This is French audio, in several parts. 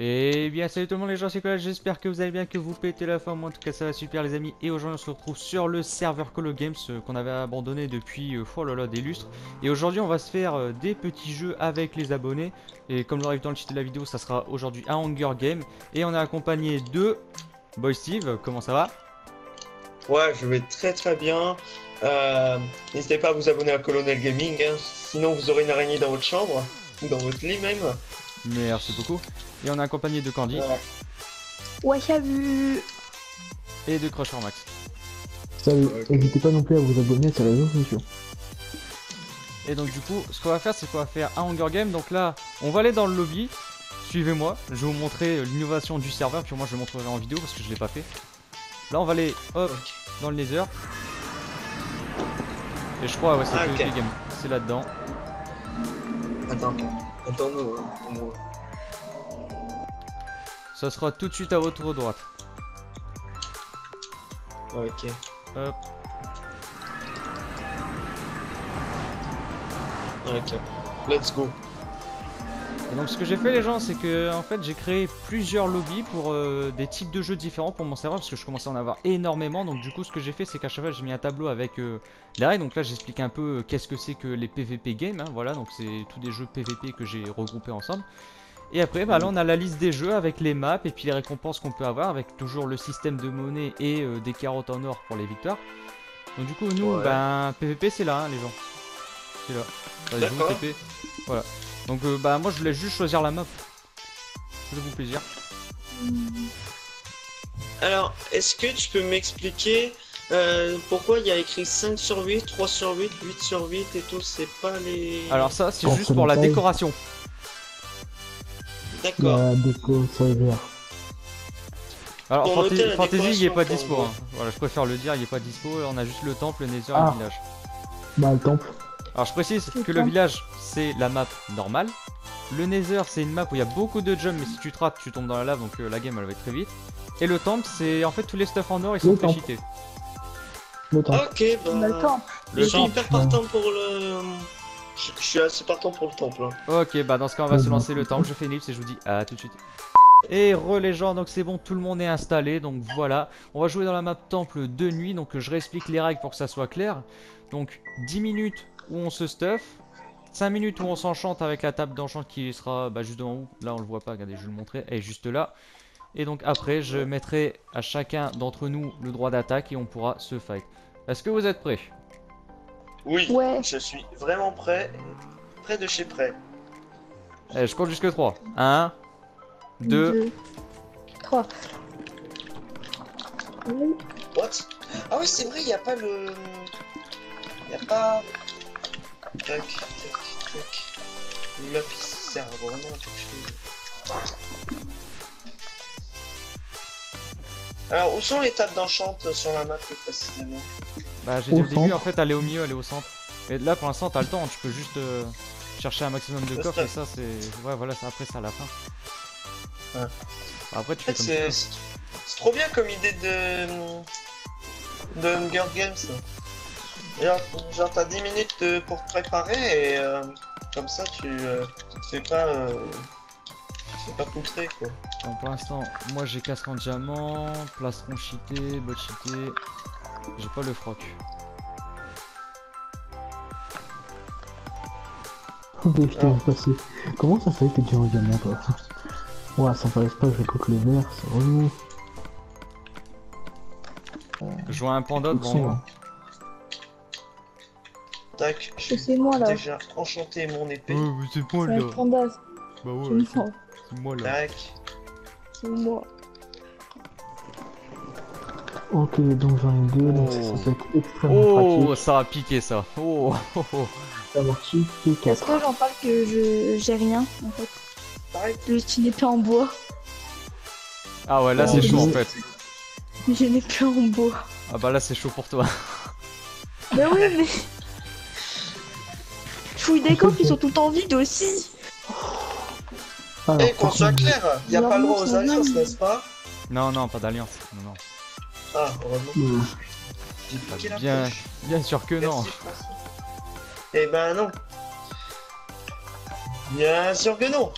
Et bien salut tout le monde les gens c'est quoi j'espère que vous allez bien que vous pétez la forme. En tout cas ça va super les amis. Et aujourd'hui on se retrouve sur le serveur Colo Games euh, qu'on avait abandonné depuis euh, oh là là, des lustres. Et aujourd'hui on va se faire euh, des petits jeux avec les abonnés. Et comme j'aurais vu dans le titre de la vidéo ça sera aujourd'hui un Hunger Game. Et on est accompagné de Boy Steve. Comment ça va? Ouais, je vais très très bien. Euh, N'hésitez pas à vous abonner à Colonel Gaming, hein. sinon vous aurez une araignée dans votre chambre, ou dans votre lit même. Merci beaucoup et on est accompagné de Candy Ouais. Vu. et de Crusher Max Salut, Ok. n'hésitez pas non plus à vous abonner sur les réseaux sociaux. Et donc du coup, ce qu'on va faire, c'est qu'on va faire un Hunger Game. Donc là, on va aller dans le lobby. Suivez-moi, je vais vous montrer euh, l'innovation du serveur, puis moi je le montrerai en vidéo parce que je l'ai pas fait. Là, on va aller hop dans le Nether. Et je crois, ouais, c'est Ah. Game. C'est là-dedans. Attends, attends-nous. On- Ça sera tout de suite à votre droite. Ok. Hop. Ok. Let's go. Et donc ce que j'ai fait les gens c'est que en fait j'ai créé plusieurs lobbies pour euh, des types de jeux différents pour mon serveur parce que je commençais à en avoir énormément. Donc du coup ce que j'ai fait c'est qu'à chaque fois j'ai mis un tableau avec euh, les règles donc là j'explique un peu euh, qu'est-ce que c'est que les PVP games hein, voilà. Donc c'est tous des jeux PVP que j'ai regroupés ensemble. Et après bah, là on a la liste des jeux avec les maps et puis les récompenses qu'on peut avoir avec toujours le système de monnaie et euh, des carottes en or pour les victoires. Donc du coup nous Ouais. ben PVP c'est là hein, les gens. C'est là. Vas-y, je vous. TP. voilà donc euh, bah moi je voulais juste choisir la map. Faites-vous plaisir. Alors, est-ce que tu peux m'expliquer euh, pourquoi il y a écrit 5 sur 8, 3 sur 8, 8 sur 8 et tout? C'est pas les. Alors ça c'est juste pour la décoration. D'accord. La déco serveur. Alors Pour Fantasy, noter la Fantasy, il est pas dispo. hein. Voilà je préfère le dire il est pas dispo. On a juste le temple, le nether et Ah. le village. Bah, le temple. Alors je précise que le temple. village c'est la map normale. Le nether c'est une map où il y a beaucoup de jumps mais si tu te rates tu tombes dans la lave donc euh, la game elle va être très vite. Et le temple c'est en fait tous les stuff en or ils sont très temple. cheatés. Le temple. Ok, bah. Le temps. Je suis temple. hyper partant pour le. Je, je suis assez partant pour le temple. hein. Ok, bah dans ce cas, on va se lancer le temple. Je fais une ellipse et je vous dis à tout de suite. Et re les gens, donc c'est bon, tout le monde est installé. Donc voilà, on va jouer dans la map temple de nuit. Donc je réexplique les règles pour que ça soit clair. Donc 10 minutes où on se stuff. 5 minutes où on s'enchante avec la table d'enchant qui sera bah, juste devant vous. Là, on le voit pas, regardez, je vais le montrer. Elle est juste là. Et donc après, je mettrai à chacun d'entre nous le droit d'attaque et on pourra se fight. Est-ce que vous êtes prêts? Oui, Ouais. je suis vraiment prêt. Prêt de chez prêt. Allez, je compte jusque 3. 1, 2, Deux, trois. What? Ah oui, c'est vrai, il n'y a pas le. Il n'y a pas. Tac, sert vraiment à quelque chose. Alors, où sont les tables d'enchante sur la map plus précisément Bah j'ai dit Au au début en fait elle est au milieu, elle est au centre. Et là pour l'instant t'as le temps, tu peux juste euh, chercher un maximum de coffres et ça c'est... Ouais voilà, c'est après ça à la fin. Ouais. Après tu En fais fait, comme c'est c'est- c'est trop bien comme idée de. de Hunger Games. Genre, t'as 10 minutes pour te préparer et euh, comme ça tu, euh, tu te fais pas. euh, tu te fais pas poutrer quoi. Bon, pour l'instant moi j'ai casque en diamant, plastron cheaté, bot cheaté. J'ai pas le froc. Vérité Ah. passé. Comment ça fait que tu reviens bien, toi Ouais, sans faire exprès, je récolte le verre, c'est relou. Je vois un panda devant moi. hein. Tac, je C'est moi là. déjà enchanté mon épée. c'est moi panda. Bah C'est moi. c'est moi Tac. C'est moi. Ok, donc j'en ai deux, donc Oh. ça, ça peut être extrêmement Oh pratique. ça a piqué ça. Oh, oh, oh. D'avoir cheat et Est-ce 4. que j'en parle que je j'ai rien en fait Pareil. Le style épée en bois. Ah ouais là Oh, c'est chaud en mais- fait. J'ai une épée en bois. Ah bah là c'est chaud pour toi. Mais oui, mais. Fouille des coffres, ils sont tout en vide aussi. Alors, Et qu'on par soit clair, il a pas le droit aux alliances, n'est-ce pas Non non pas d'alliance. Non non. Ah, heureusement. J'ai piqué la Ah, Bien, sûr que non. Merci. Eh ben non. Bien sûr que non.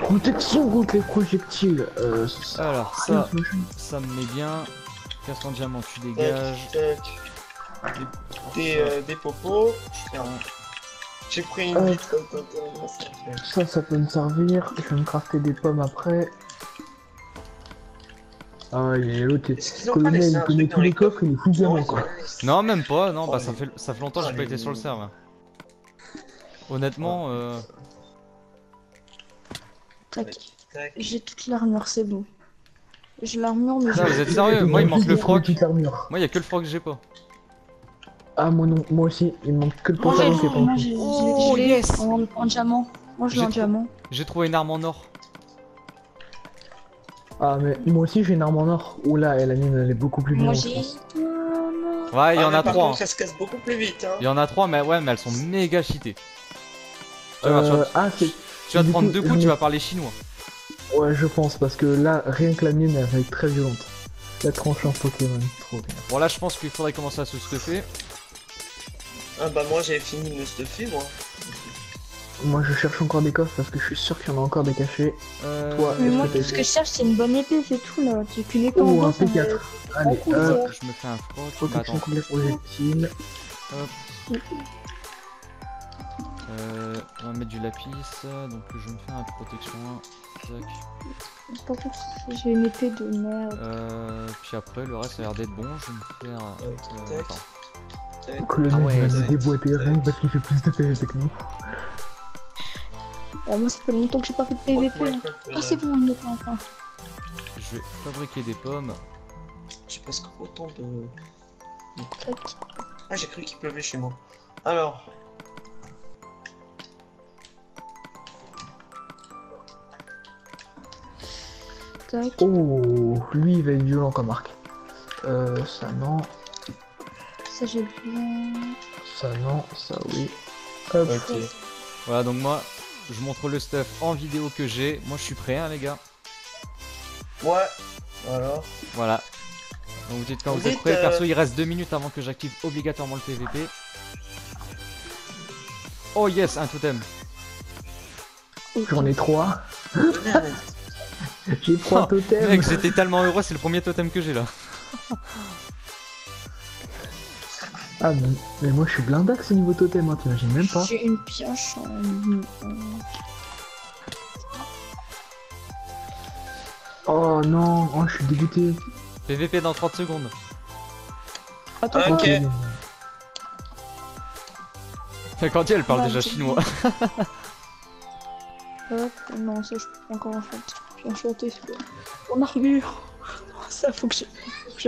Protection contre les projectiles. Euh, ça. Alors ça, ça me met bien. En diamant, tu dégages. Tac, tac. Des, des, euh, des popos. J'ai pris une Euh. bite comme Tintin, ça fait. Ça, ça peut me servir. Je vais me crafter des pommes après. Ah, il est l'autre. Colonel, il connaît tous les coffres, il est plus diamant quoi. Non, même pas. Non, bah Oh, ça mais- fait, ça fait longtemps que j'ai Oh, pas été sur le serveur. Honnêtement, euh, Tac. J'ai toute l'armure, c'est bon. J'ai l'armure, mais j'ai- vous êtes sérieux Moi, il manque le froc. Moi, y a que le froc que j'ai pas. Ah, moi non, moi aussi, il me manque que le Moi, j'ai pantalon qui est pas moi, en j'ai- Oh, yes en, en diamant. Moi, je l'ai en diamant. J'ai trouvé une arme en or. Ah, mais moi aussi j'ai une arme en or. Oula, et la mienne elle est beaucoup plus Moi, bien. je j'ai. Ouais, il y Ah, en a trois. elle se casse beaucoup plus vite. Hein. Il y en a trois, mais ouais, mais elles sont méga cheatées. Tu vas, Euh, ah, c'est. tu vas te prendre deux coups, tu vas parler chinois. Ouais, je pense, parce que là, rien que la mienne elle va être très violente. La tranche en Pokémon, trop bien. Bon, là, je pense qu'il faudrait commencer à se stuffer. Ah bah moi j'ai fini de me stuffer moi. Moi je cherche encore des coffres parce que je suis sûr qu'il y en a encore des cachés. Euh, Toi, Mais moi, tout ce que je cherche, c'est une bonne épée, c'est tout là. J'ai qu'une épée en Oh, un ça me- P4. Allez, cool, hop. Je me fais un froc. Protection contre les projectiles. Euh, on va mettre du lapis. Donc, je me fais un protection 1. Tac. Par contre, j'ai une épée de merde. Euh, puis après, le reste a l'air d'être bon. Je vais me faire. euh. Attends. Tac. Colonel Ah ouais, il va se déboîter rien parce qu'il fait plus de PvP que nous. Ah, moi, ça fait longtemps que j'ai pas fait de PVP. Ouais, hein. Ah, c'est bon, une épée enfin. Je vais fabriquer des pommes. J'ai presque autant de. Ah j'ai cru qu'il pleuvait chez moi. Alors. Tac. Oh, lui il va être violent comme arc. Euh, ça non, Ça, j'ai bien. ça non, ça oui. Hop, Ok. Voilà, donc moi, je montre le stuff en vidéo que j'ai. Moi, je suis prêt, hein, les gars. Ouais. Voilà. Voilà. Donc, vous dites quand vous, Vous êtes prêts. euh, Perso, il reste deux minutes avant que j'active obligatoirement le PVP. Oh yes, un totem. j'en ai trois. J'ai trois Oh, totems. Mec, j'étais tellement heureux, c'est le premier totem que j'ai là. Ah, mais, mais moi je suis blindax au niveau totem, hein, t'imagines même pas. J'ai une pioche en. Oh non, oh, je suis dégoûté. PVP dans 30 secondes. Attends, Ok. attends. Quand elle parle Ouais, déjà chinois. Hop, non, ça, je peux encore en fait. Puis enchanter mon armure. Ça, faut que je.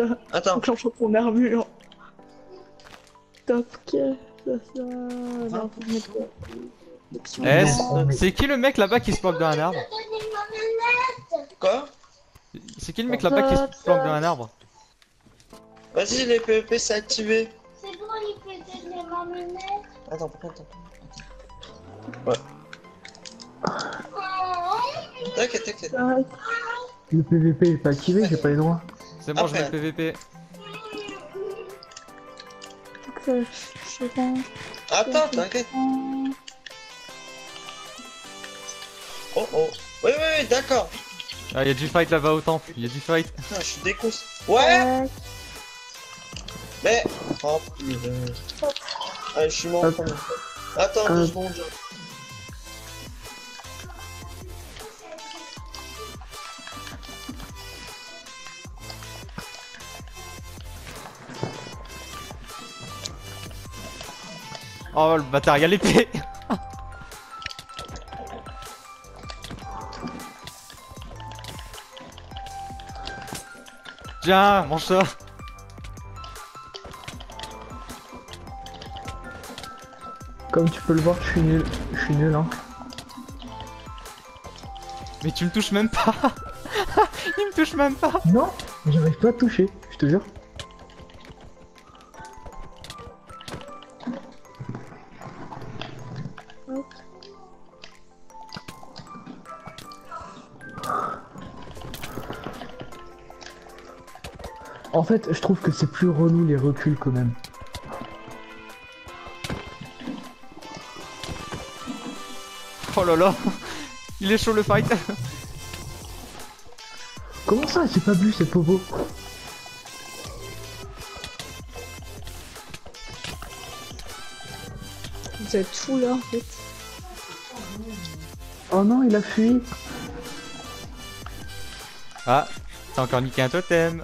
Faut Attends. que j'enchante mon armure. C'est qui le mec là-bas qui se planque dans un arbre Quoi C'est qui le mec là-bas qui se planque dans un arbre Vas-y les PvP c'est activé. C'est bon, il peut donner ma manette. Attends, attends, attends. T'inquiète, t'inquiète. Le PVP est pas activé, j'ai pas les droits. C'est bon, je mets le. PVP. Que je sais pas. Attends, t'inquiète. Oh oh. Oui, oui, oui, d'accord. Ah, y a du fight là-bas au temple. Y a du fight. Putain, je suis décon. Ouais, mais. Oh putain. Allez, je suis mort premier. Attends deux secondes. Oh le bâtard, y a l'épée Tiens, mange ça Comme tu peux le voir, je suis nul. Je suis nul, hein. Mais tu me touches même pas Il me touche même pas Non, j'arrive pas à toucher, je te jure. En fait, je trouve que c'est plus relou les reculs quand même. Oh là là Il est chaud le fight Comment ça, c'est pas bu, c'est Popo Vous êtes fous là en fait. Oh non, il a fui. Ah, t'as encore niqué un totem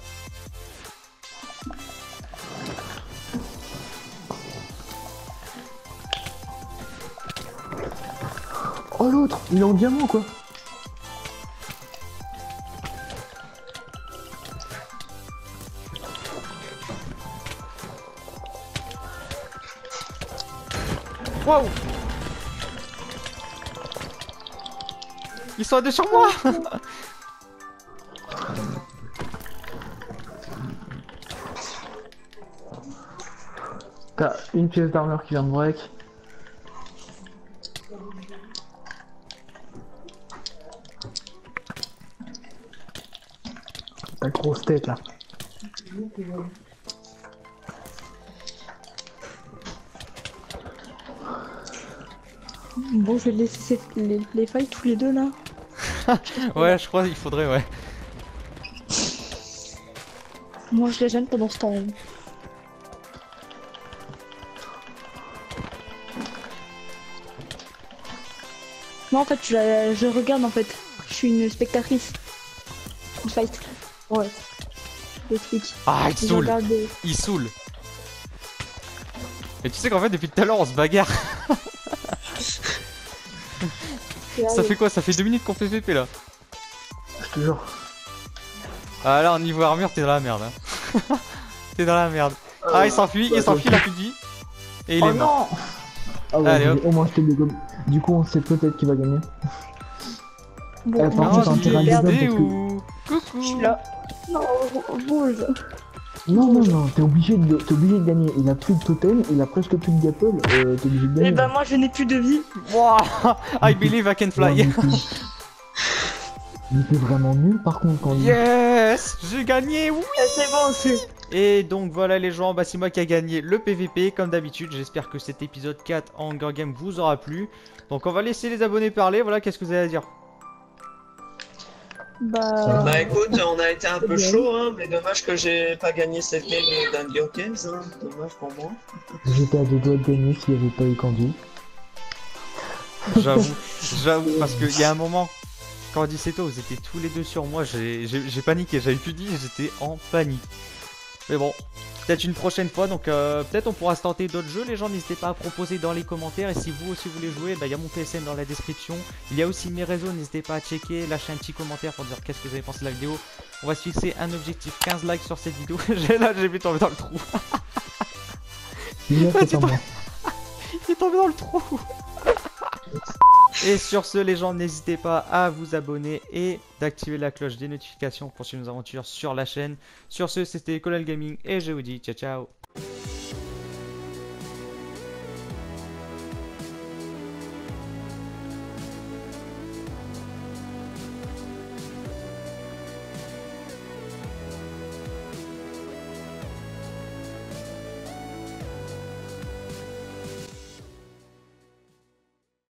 Oh l'autre, il est en diamant quoi. Waouh Ils sont à deux sur moi T'as une pièce d'armure qui vient de break. Tête là. Bon, je vais laisser cette- les, les fights tous les deux là. Ouais, je crois qu'il faudrait, ouais. Moi, je les gêne pendant ce temps. Moi, en fait, je, la- je regarde en fait. Je suis une spectatrice. Une fight. Ouais. Je t'explique. Ah, il Je saoule euh, Il saoule Et tu sais qu'en fait, depuis tout à l'heure, on se bagarre. Ça fait quoi? Ça fait deux minutes qu'on fait PP là. Je te jure. Ah là, en niveau armure, t'es dans la merde. Hein. t'es dans la merde. Ah, il s'enfuit, il s'enfuit, il a plus de vie. Et il oh est mort. non Ah ouais, Allez, je hop. au moins je te. Du coup, on sait peut-être qui va gagner. Bon, Eh, par contre, je ou... Je Coucou suis là. Non, rouge. Non, non, non, t'es obligé, de... t'es obligé de gagner. Il a plus de totem, il a presque plus de gapple, euh, t'es obligé de gagner. Et bah, moi, je n'ai plus de vie. Wow. I believe I can fly. mais t'es vraiment nul par contre quand il... Yes J'ai gagné, oui Ah, c'est bon, c'est. Et donc voilà les gens, bah c'est moi qui a gagné le PVP comme d'habitude. J'espère que cet épisode 4 en Hunger Game vous aura plu. Donc on va laisser les abonnés parler. Voilà, qu'est-ce que vous avez à dire? Bah. Bah écoute, on a été un peu Bien. chaud, hein, mais dommage que j'ai pas gagné cette game d'Hunger Games, hein. dommage pour moi. J'étais à deux doigts de gagner s'il n'y avait pas eu Candy. J'avoue, j'avoue, parce qu'il y a un moment, quand on dit c'est toi, vous étiez tous les deux sur moi, j'ai paniqué, j'avais plus dit, j'étais en panique. Mais bon, peut-être une prochaine fois, donc euh, peut-être on pourra se tenter d'autres jeux, les gens n'hésitez pas à proposer dans les commentaires, et si vous aussi voulez jouer, bah, il y a mon PSN dans la description, il y a aussi mes réseaux, n'hésitez pas à checker, lâcher un petit commentaire pour dire qu'est-ce que vous avez pensé de la vidéo. On va se fixer un objectif 15 likes sur cette vidéo, J'ai- là j'ai vu tomber dans le trou, il est tombé dans le trou Et sur ce, les gens, n'hésitez pas à vous abonner et d'activer la cloche des notifications pour suivre nos aventures sur la chaîne. Sur ce, c'était Colal Gaming et je vous dis ciao ciao